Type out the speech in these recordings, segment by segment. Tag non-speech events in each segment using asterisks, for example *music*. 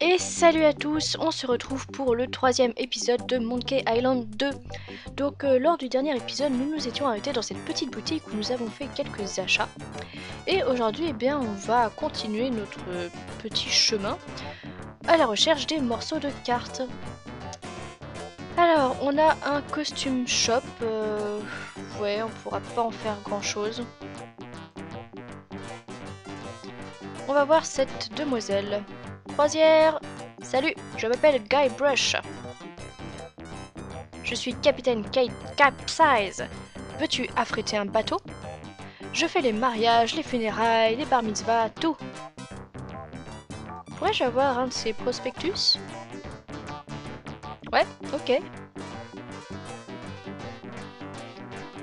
Et salut à tous, on se retrouve pour le troisième épisode de Monkey Island 2. Donc euh, lors du dernier épisode, nous nous étions arrêtés dans cette petite boutique où nous avons fait quelques achats. Et aujourd'hui, eh bien, on va continuer notre petit chemin à la recherche des morceaux de cartes. Alors, on a un costume shop. euh, ouais, on pourra pas en faire grand chose. On va voir cette demoiselle. Croisière Salut, je m'appelle Guy Brush. Je suis capitaine Kate Capsize. Veux-tu affréter un bateau? Je fais les mariages, les funérailles, les bar mitzvahs, tout. Pourrais-je avoir un de ces prospectus? Ouais, ok.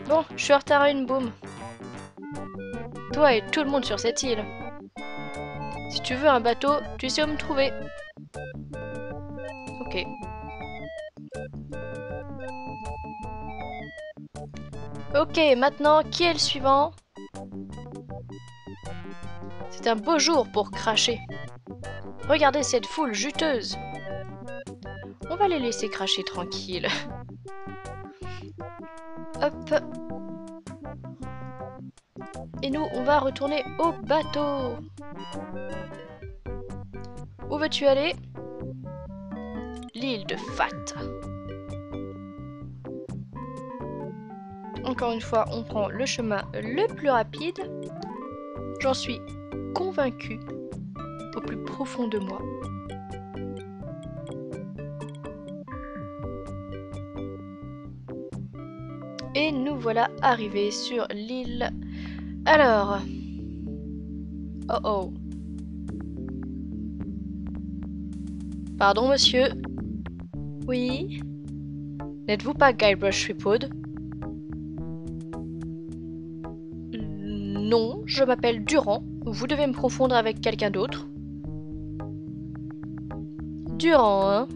Bon, je suis en retard à une boum. Toi et tout le monde sur cette île. Si tu veux un bateau, tu sais où me trouver. Ok. Ok, maintenant, qui est le suivant? C'est un beau jour pour cracher. Regardez cette foule juteuse. On va les laisser cracher tranquilles. *laughs* Hop. Et nous, on va retourner au bateau. Où veux-tu aller? L'île de Fat. Encore une fois, on prend le chemin le plus rapide. J'en suis convaincue au plus profond de moi. Et nous voilà arrivés sur l'île. Alors... Oh oh. Pardon, monsieur Oui N'êtes-vous pas Guybrush Threepwood Non, je m'appelle Durand. Vous devez me confondre avec quelqu'un d'autre. Durand, hein?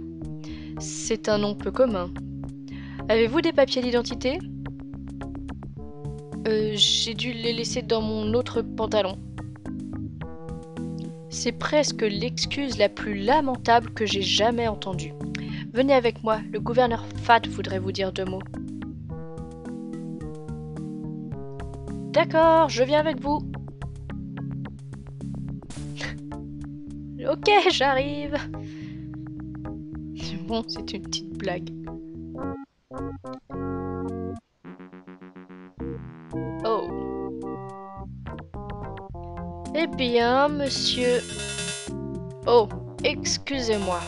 C'est un nom peu commun. Avez-vous des papiers d'identité? Euh, J'ai dû les laisser dans mon autre pantalon. C'est presque l'excuse la plus lamentable que j'ai jamais entendue. Venez avec moi, le gouverneur Fat voudrait vous dire deux mots. D'accord, je viens avec vous. *laughs* ok, j'arrive. *laughs* Bon, c'est une petite blague. Eh bien, monsieur... Oh, excusez-moi.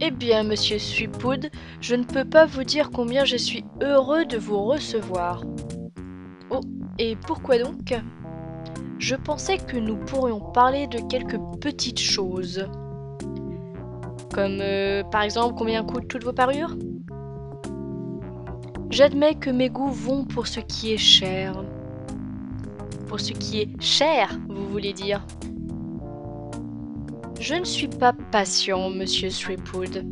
Eh bien, monsieur Sweetwood, je ne peux pas vous dire combien je suis heureux de vous recevoir. Oh, et pourquoi donc? Je pensais que nous pourrions parler de quelques petites choses. Comme, euh, par exemple, combien coûtent toutes vos parures? J'admets que mes goûts vont pour ce qui est cher. Pour ce qui est cher, vous voulez dire? Je ne suis pas patient, monsieur Threepwood.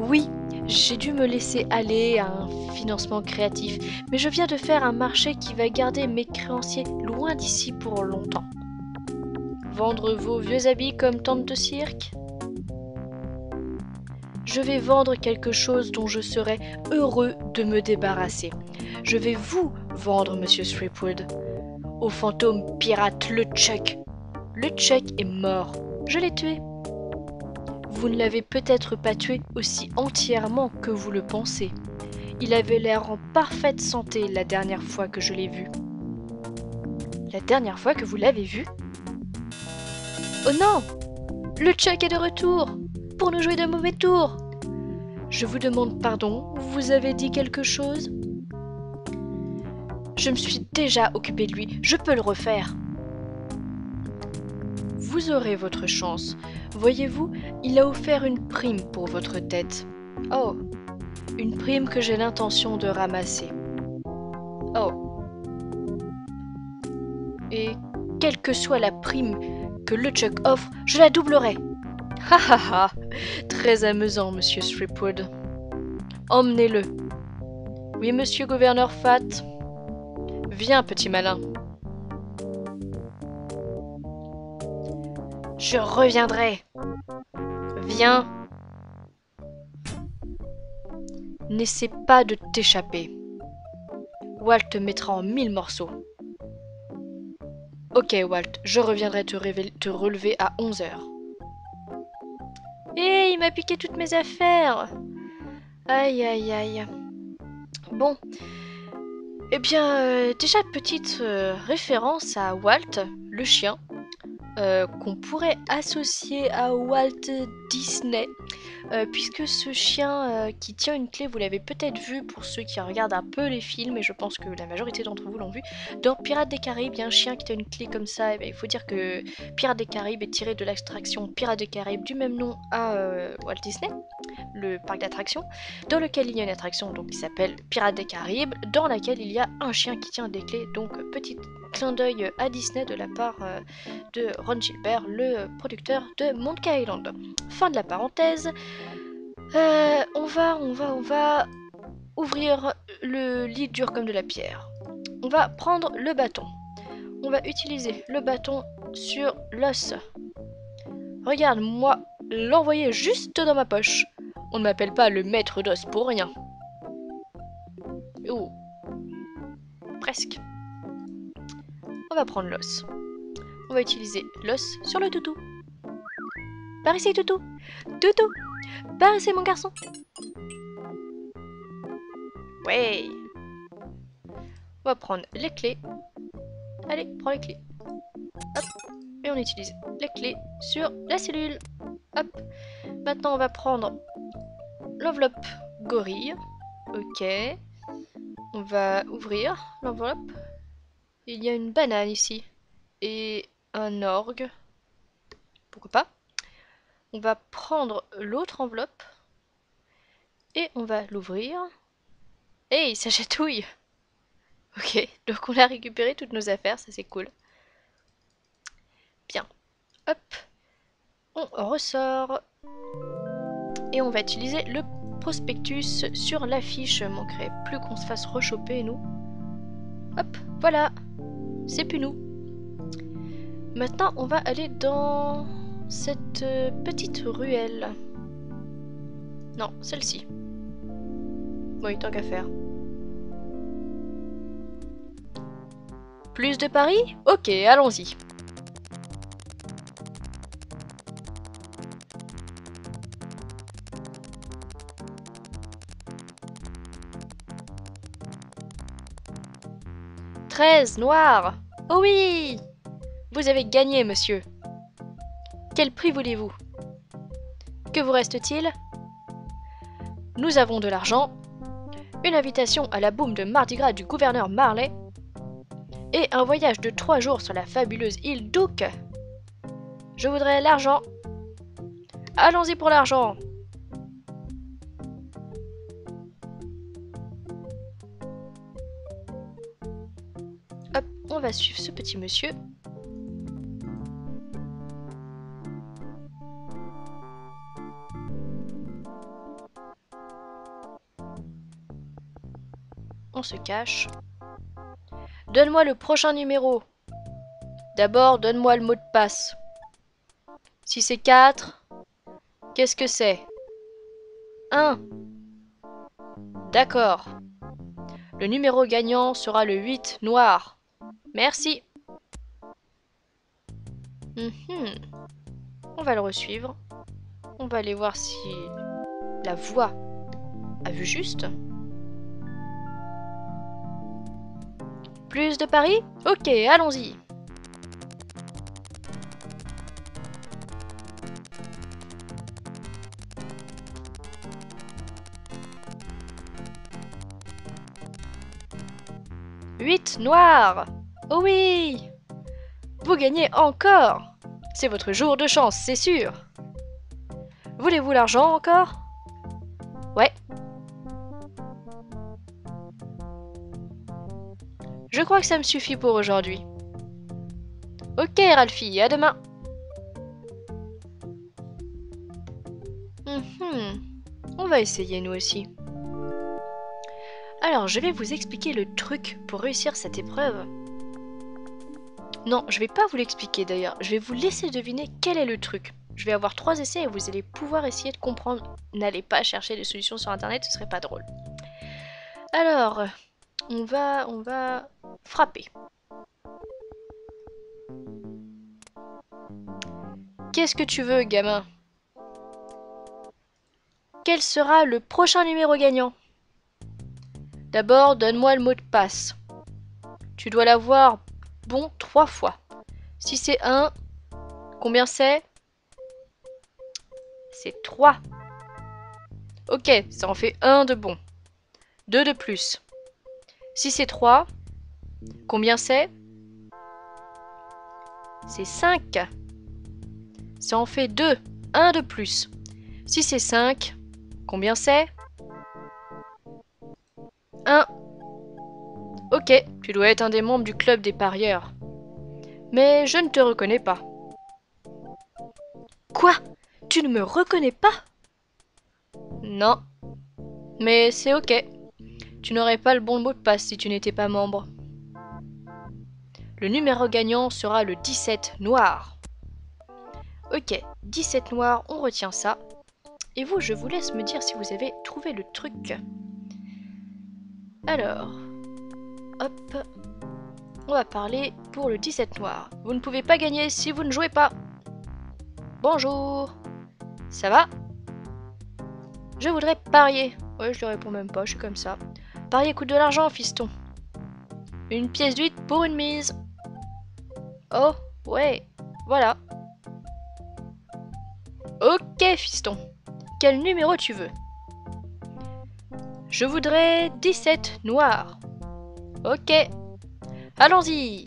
Oui, j'ai dû me laisser aller à un financement créatif, mais je viens de faire un marché qui va garder mes créanciers loin d'ici pour longtemps. Vendre vos vieux habits comme tente de cirque? Je vais vendre quelque chose dont je serai heureux de me débarrasser. Je vais vous vendre, monsieur Threepwood. Au fantôme pirate LeChuck. LeChuck est mort. Je l'ai tué. Vous ne l'avez peut-être pas tué aussi entièrement que vous le pensez. Il avait l'air en parfaite santé la dernière fois que je l'ai vu. La dernière fois que vous l'avez vu? Oh non LeChuck est de retour pour nous jouer de mauvais tours. Je vous demande pardon, vous avez dit quelque chose? Je me suis déjà occupé de lui, je peux le refaire. Vous aurez votre chance. Voyez-vous, il a offert une prime pour votre tête. Oh, une prime que j'ai l'intention de ramasser. Oh. Et quelle que soit la prime que LeChuck offre, je la doublerai. Ha ha Très amusant, monsieur Threepwood. Emmenez-le. Oui, monsieur gouverneur Fat. Viens, petit malin. Je reviendrai. Viens. N'essaie pas de t'échapper. Walt te mettra en mille morceaux. Ok, Walt, je reviendrai te, te relever à 11h. Hé, il m'a piqué toutes mes affaires Aïe, aïe, aïe. Bon. Eh bien, euh, déjà, petite euh, référence à Walt, le chien. Euh, qu'on pourrait associer à Walt Disney, euh, puisque ce chien euh, qui tient une clé, vous l'avez peut-être vu pour ceux qui regardent un peu les films, et je pense que la majorité d'entre vous l'ont vu, dans Pirates des Caraïbes, il y a un chien qui tient une clé comme ça, et ben, il faut dire que Pirates des Caraïbes est tiré de l'extraction Pirates des Caraïbes du même nom à Walt Disney, le parc d'attractions, dans lequel il y a une attraction donc, qui s'appelle Pirates des Caraïbes, dans laquelle il y a un chien qui tient des clés, donc petit clin d'œil à Disney de la part de Ron Gilbert, le producteur de Monkey Island. Fin de la parenthèse. Euh, on va, on va, on va ouvrir le lit dur comme de la pierre. On va prendre le bâton. On va utiliser le bâton sur l'os. Regarde, moi, l'envoyer juste dans ma poche. On ne m'appelle pas le maître d'os pour rien. Oh. Presque. On va prendre l'os on va utiliser l'os sur le toutou. Par ici, toutou Toutou Par ici, mon garçon Ouais On va prendre les clés. Allez, prends les clés. Hop Et on utilise les clés sur la cellule. Hop Maintenant, on va prendre l'enveloppe gorille. Ok. On va ouvrir l'enveloppe. Il y a une banane ici. Et un orgue. Pourquoi pas? On va prendre l'autre enveloppe et on va l'ouvrir. Et ça chatouille Ok, donc on a récupéré toutes nos affaires, ça c'est cool. Bien. Hop. On ressort. Et on va utiliser le prospectus sur l'affiche. Manquerait plus qu'on se fasse rechoper, nous. Hop, voilà. C'est plus nous. Maintenant, on va aller dans cette euh, petite ruelle. Non, celle-ci. Oui, tant qu'à faire. Plus de paris? Ok, allons-y. Treize, noir Oh oui vous avez gagné, monsieur. Quel prix voulez-vous? Que vous reste-t-il? Nous avons de l'argent, une invitation à la boum de Mardi Gras du gouverneur Marley, et un voyage de trois jours sur la fabuleuse île d'Ouk. Je voudrais l'argent. Allons-y pour l'argent. On va suivre ce petit monsieur. se cache. Donne-moi le prochain numéro. D'abord, donne-moi le mot de passe. Si c'est 4, qu'est-ce que c'est? 1. D'accord. Le numéro gagnant sera le 8 noir. Merci. Mhm. On va le resuivre. On va aller voir si la voix a vu juste. Plus de paris? Ok, allons-y. Huit noirs Oh oui Vous gagnez encore C'est votre jour de chance, c'est sûr Voulez-vous l'argent encore? Ouais, Je crois que ça me suffit pour aujourd'hui. Ok, Ralphie, à demain. Mhm. On va essayer nous aussi. Alors, je vais vous expliquer le truc pour réussir cette épreuve. Non, je vais pas vous l'expliquer d'ailleurs. Je vais vous laisser deviner quel est le truc. Je vais avoir trois essais et vous allez pouvoir essayer de comprendre. N'allez pas chercher des solutions sur internet, ce serait pas drôle. Alors, on va, on va frapper. Qu'est-ce que tu veux, gamin? Quel sera le prochain numéro gagnant? D'abord, donne-moi le mot de passe. Tu dois l'avoir bon trois fois. Si c'est 1, combien c'est? C'est 3. Ok, ça en fait 1 de bon. 2 de plus. Si c'est 3, combien c'est? C'est 5. Ça en fait 2. 1 de plus. Si c'est 5, combien c'est? 1. Ok, tu dois être un des membres du club des parieurs. Mais je ne te reconnais pas. Quoi? Tu ne me reconnais pas? Non. Mais c'est ok. Tu n'aurais pas le bon mot de passe si tu n'étais pas membre. Le numéro gagnant sera le 17 noir. Ok, 17 noir, on retient ça. Et vous, je vous laisse me dire si vous avez trouvé le truc. Alors, hop, on va parler pour le 17 noir. Vous ne pouvez pas gagner si vous ne jouez pas. Bonjour, ça va? Je voudrais parier. Ouais, je ne réponds même pas, je suis comme ça. Parier coûte de l'argent, fiston. Une pièce d'huile pour une mise. Oh, ouais, voilà. Ok, fiston. Quel numéro tu veux? Je voudrais 17 noirs. Ok. Allons-y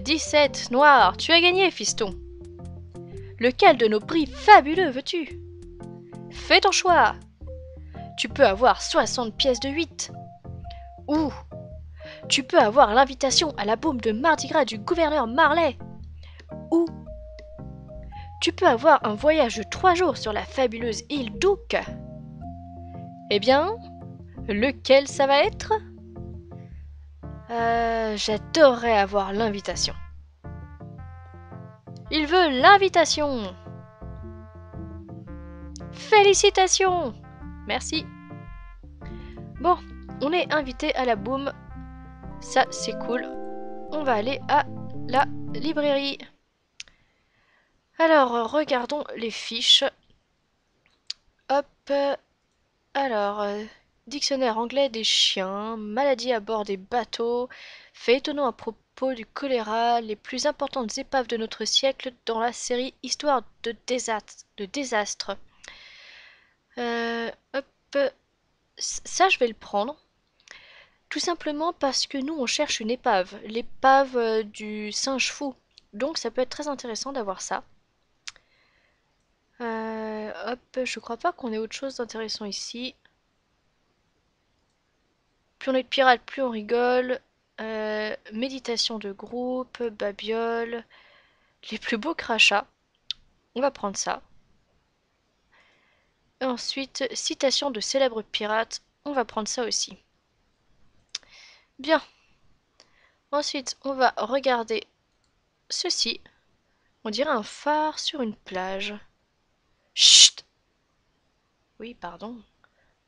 17 noirs, tu as gagné, fiston. Lequel de nos prix fabuleux veux-tu? Fais ton choix. Tu peux avoir 60 pièces de 8. Ou tu peux avoir l'invitation à la baume de Mardi Gras du gouverneur Marley. Ou tu peux avoir un voyage de 3 jours sur la fabuleuse île d'Ouk. Eh bien, lequel ça va être? Euh, J'adorerais avoir l'invitation. Il veut l'invitation. Félicitations Merci. Bon, on est invité à la boum. Ça, c'est cool. On va aller à la librairie. Alors, regardons les fiches. Hop. Alors, euh, dictionnaire anglais des chiens, maladie à bord des bateaux, fait étonnant à propos du choléra, les plus importantes épaves de notre siècle dans la série Histoire de désastre. De désastre. Euh, hop. Ça, je vais le prendre. Tout simplement parce que nous, on cherche une épave. L'épave euh, du singe fou. Donc, ça peut être très intéressant d'avoir ça. Euh, hop, je crois pas qu'on ait autre chose d'intéressant ici. Plus on est de pirates, plus on rigole. Euh, méditation de groupe, babiole. Les plus beaux crachats. On va prendre ça. ensuite, citation de célèbres pirates. On va prendre ça aussi. Bien. Ensuite, on va regarder ceci. On dirait un phare sur une plage. Chut Oui, pardon.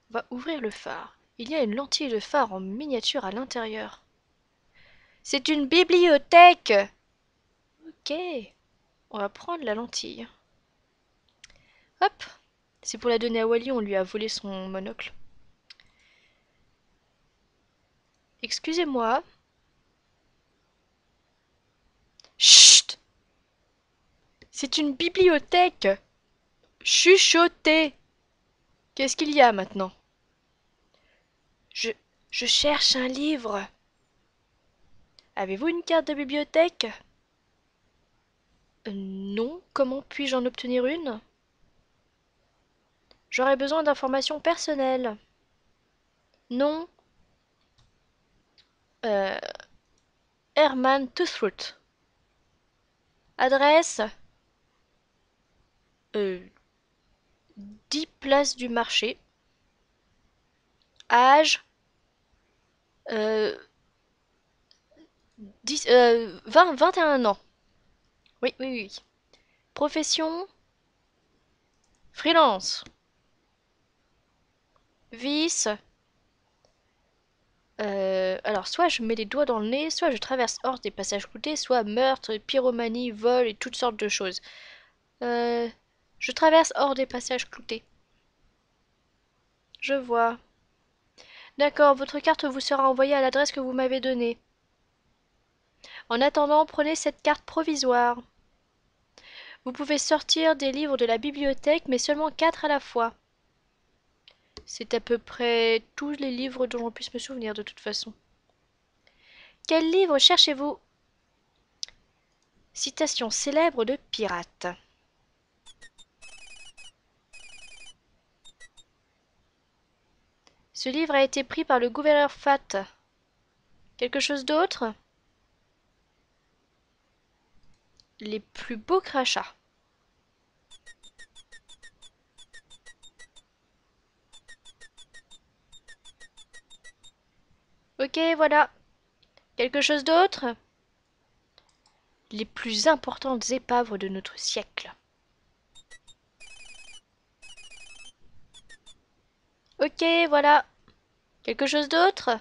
On va ouvrir le phare. Il y a une lentille de phare en miniature à l'intérieur. C'est une bibliothèque Ok. On va prendre la lentille. Hop C'est pour la donner à Wally, on lui a volé son monocle. Excusez-moi. Chut C'est une bibliothèque Chuchoter Qu'est-ce qu'il y a maintenant? Je, je cherche un livre. Avez-vous une carte de bibliothèque? Euh, Non, comment puis-je en obtenir une? J'aurais besoin d'informations personnelles. Non. Euh... Herman Toothroot. Adresse euh, 10 places du marché. Âge euh, 10, euh, 20, 21 ans. Oui, oui, oui. Profession Freelance. Vice euh, alors, soit je mets les doigts dans le nez, soit je traverse hors des passages cloutés, soit meurtre, pyromanie, vol et toutes sortes de choses. Euh, je traverse hors des passages cloutés. Je vois. D'accord, votre carte vous sera envoyée à l'adresse que vous m'avez donnée. En attendant, prenez cette carte provisoire. Vous pouvez sortir des livres de la bibliothèque, mais seulement quatre à la fois. C'est à peu près tous les livres dont je puisse me souvenir de toute façon. Quel livre cherchez-vous? Citation célèbre de pirate. Ce livre a été pris par le gouverneur Fat. Quelque chose d'autre? Les plus beaux crachats. Ok, voilà. Quelque chose d'autre? Les plus importantes épaves de notre siècle. Ok, voilà. Quelque chose d'autre?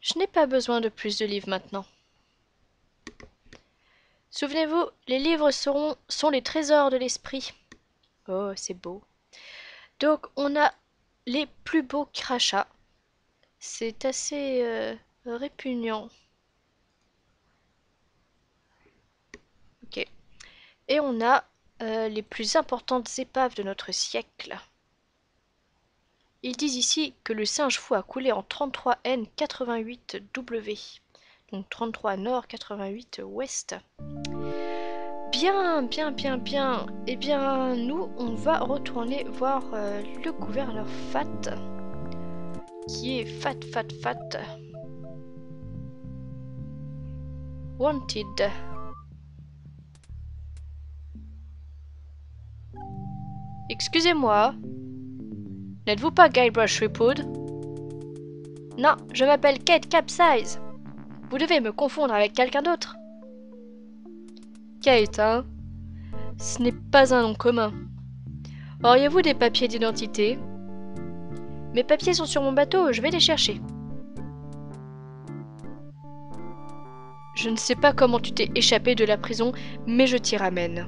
Je n'ai pas besoin de plus de livres maintenant. Souvenez-vous, les livres sont les trésors de l'esprit. Oh, c'est beau. Donc, on a les plus beaux crachats. C'est assez euh, répugnant. Ok. Et on a euh, les plus importantes épaves de notre siècle. Ils disent ici que le singe fou a coulé en 33N 88W. Donc 33 nord, 88 ouest. Bien, bien, bien, bien. Eh bien, nous, on va retourner voir euh, le gouverneur Fat qui est fat, fat, fat. Wanted. Excusez-moi. N'êtes-vous pas Guybrush Threepwood Non, je m'appelle Kate Capsize. Vous devez me confondre avec quelqu'un d'autre. Kate, hein? Ce n'est pas un nom commun. Auriez-vous des papiers d'identité? Mes papiers sont sur mon bateau, je vais les chercher. Je ne sais pas comment tu t'es échappé de la prison, mais je t'y ramène.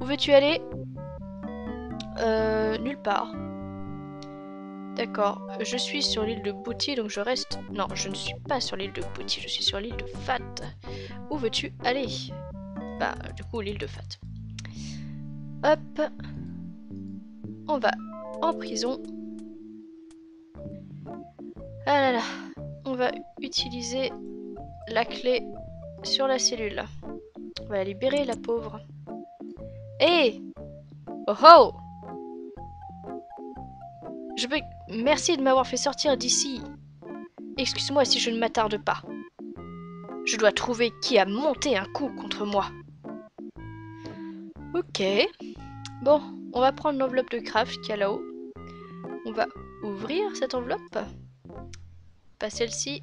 Où veux-tu aller? Euh, nulle part. D'accord, je suis sur l'île de Booty, donc je reste... Non, je ne suis pas sur l'île de Booty, je suis sur l'île de Fat. Où veux-tu aller? Bah, du coup, l'île de Fat. Hop on va en prison. Ah là là, on va utiliser la clé sur la cellule. On va la libérer, la pauvre. Hé Oh oh Je veux... Merci de m'avoir fait sortir d'ici. Excuse-moi si je ne m'attarde pas. Je dois trouver qui a monté un coup contre moi. Ok. Bon, on va prendre l'enveloppe de craft qui est là-haut. On va ouvrir cette enveloppe. Pas celle-ci,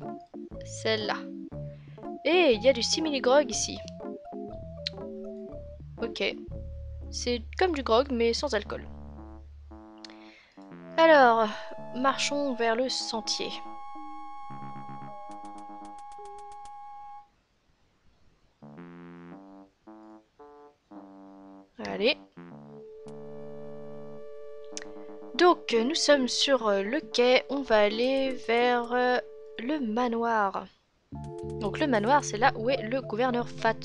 celle-là. Et il y a du simili-grog ici. Ok. C'est comme du grog, mais sans alcool. Alors, marchons vers le sentier. Donc, nous sommes sur euh, le quai. On va aller vers euh, le manoir. Donc, le manoir, c'est là où est le gouverneur Fat.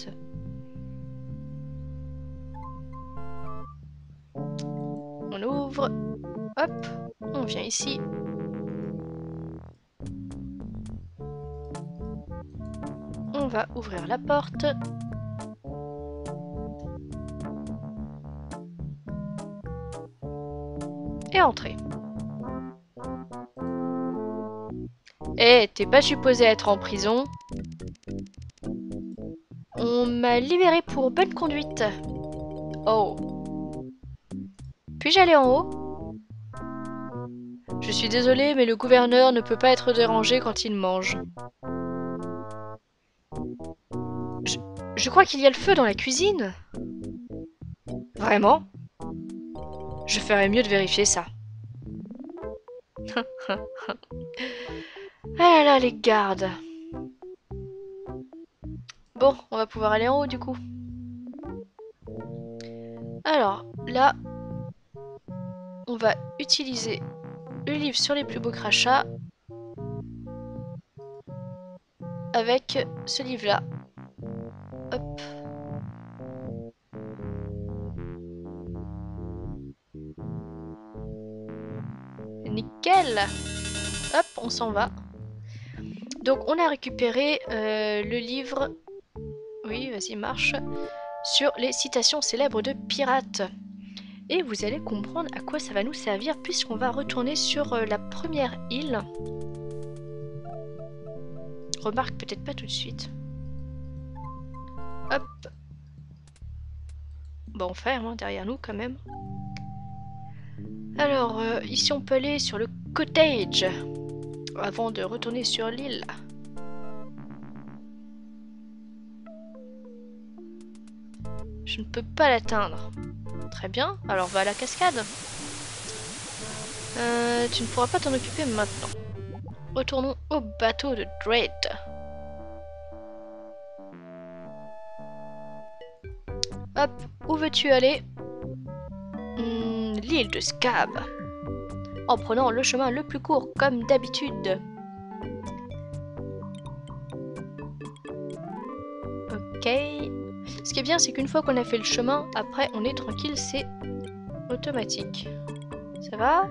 On ouvre. Hop. On vient ici. On va ouvrir la porte. Entrer. Eh, t'es pas supposé être en prison. On m'a libéré pour bonne conduite. Oh. Puis-je aller en haut? Je suis désolé, mais le gouverneur ne peut pas être dérangé quand il mange. Je crois qu'il y a le feu dans la cuisine. Vraiment? Je ferais mieux de vérifier ça. *laughs* ah là les gardes. Bon, on va pouvoir aller en haut du coup. Alors, là, on va utiliser le livre sur les plus beaux crachats avec ce livre-là. Hop. Hop, on s'en va. Donc on a récupéré euh, le livre, oui vas-y marche, sur les citations célèbres de pirates. Et vous allez comprendre à quoi ça va nous servir puisqu'on va retourner sur euh, la première île. Remarque peut-être pas tout de suite. Hop. Bon, ferme hein, derrière nous quand même. Alors, euh, ici on peut aller sur le cottage avant de retourner sur l'île. Je ne peux pas l'atteindre. Très bien, alors va à la cascade. Euh, tu ne pourras pas t'en occuper maintenant. Retournons au bateau de Dread. Hop, où veux-tu aller? Hmm, L'île de Scab. En prenant le chemin le plus court, comme d'habitude. Ok. Ce qui est bien, c'est qu'une fois qu'on a fait le chemin, après on est tranquille, c'est automatique. Ça va?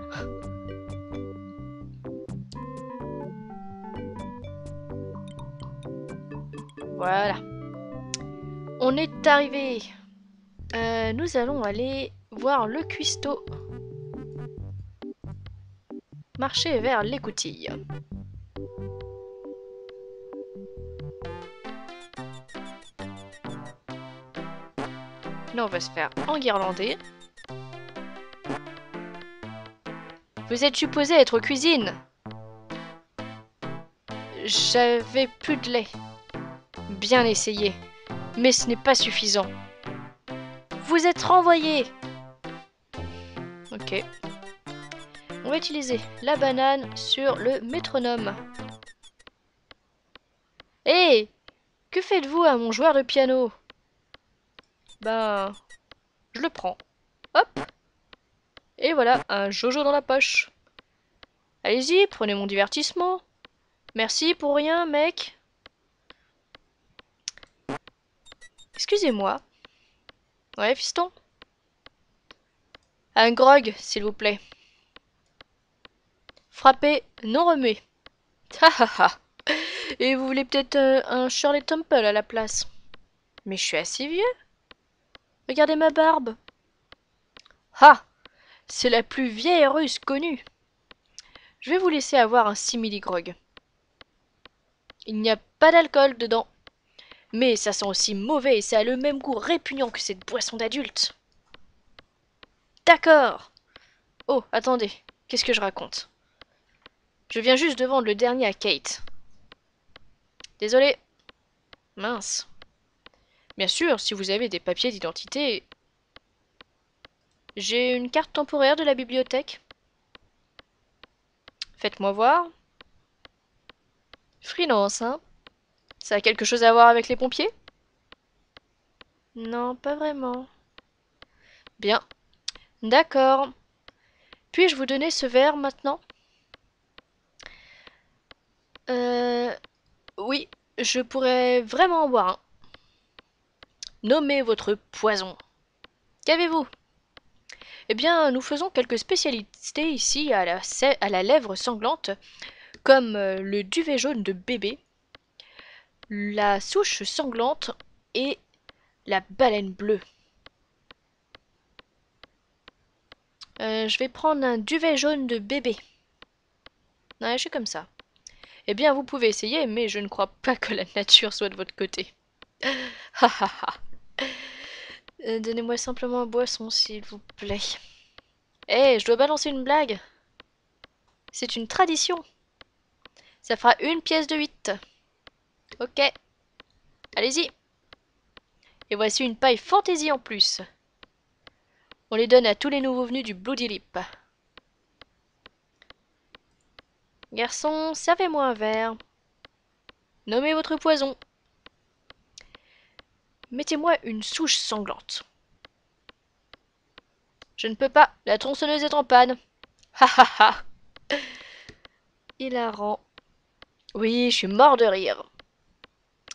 Voilà. On est arrivé. Euh, nous allons aller voir le cuistot. Marcher vers l'écoutille. Là, on va se faire enguirlander. Vous êtes supposé être cuisine. J'avais plus de lait. Bien essayé. Mais ce n'est pas suffisant. Vous êtes renvoyé Ok. On va utiliser la banane sur le métronome. Hé Que faites-vous à mon joueur de piano? Ben... Je le prends. Hop Et voilà, un Jojo dans la poche. Allez-y, prenez mon divertissement. Merci pour rien, mec. Excusez-moi. Ouais, fiston Un grog, s'il vous plaît. Frappé, non remué. *laughs* Ha ha ha Et vous voulez peut-être euh, un Shirley Temple à la place Mais je suis assez vieux. Regardez ma barbe. Ah C'est la plus vieille russe connue. Je vais vous laisser avoir un simili-grog. Il n'y a pas d'alcool dedans. Mais ça sent aussi mauvais et ça a le même goût répugnant que cette boisson d'adulte. D'accord. Oh, attendez, qu'est-ce que je raconte? Je viens juste de vendre le dernier à Kate. Désolé. Mince. Bien sûr, si vous avez des papiers d'identité... J'ai une carte temporaire de la bibliothèque. Faites-moi voir. Freelance, hein ça a quelque chose à voir avec les pompiers? Non, pas vraiment. Bien. D'accord. Puis-je vous donner ce verre maintenant? Euh... Oui, je pourrais vraiment en boire un. Nommez votre poison. Qu'avez-vous? Eh bien, nous faisons quelques spécialités ici à la, à la lèvre sanglante, comme euh, le duvet jaune de bébé, la souche sanglante et la baleine bleue. Euh, je vais prendre un duvet jaune de bébé. Ouais, je suis comme ça. Eh bien, vous pouvez essayer, mais je ne crois pas que la nature soit de votre côté. *laughs* Ha ha ha. Euh, Donnez-moi simplement un boisson, s'il vous plaît. Eh, je dois balancer une blague. C'est une tradition. Ça fera une pièce de 8. Ok. Allez-y. Et voici une paille fantaisie en plus. On les donne à tous les nouveaux venus du Bloody Lip. Garçon, servez-moi un verre. Nommez votre poison. Mettez-moi une souche sanglante. Je ne peux pas, la tronçonneuse est en panne. Ha ha ha. Hilarant. Oui, je suis mort de rire.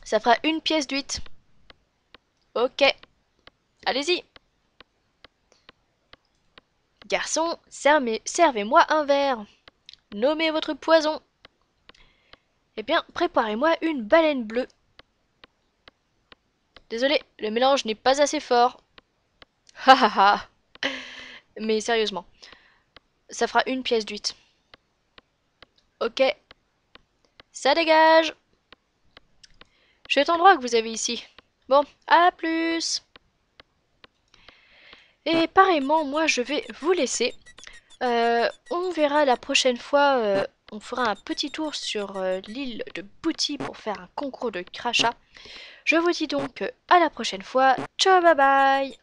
Ça fera une pièce d'huit. Ok. Allez-y. Garçon, servez-moi un verre. Nommez votre poison. Eh bien, préparez-moi une baleine bleue. Désolé, le mélange n'est pas assez fort. *laughs* Ha ha ha. Mais sérieusement, ça fera une pièce d'huit. Ok. Ça dégage. Chouette endroit que vous avez ici. Bon, à plus. Et pareillement, moi je vais vous laisser. Euh, on verra la prochaine fois, euh, on fera un petit tour sur euh, l'île de Bouti pour faire un concours de crachat. Je vous dis donc à la prochaine fois. Ciao, bye bye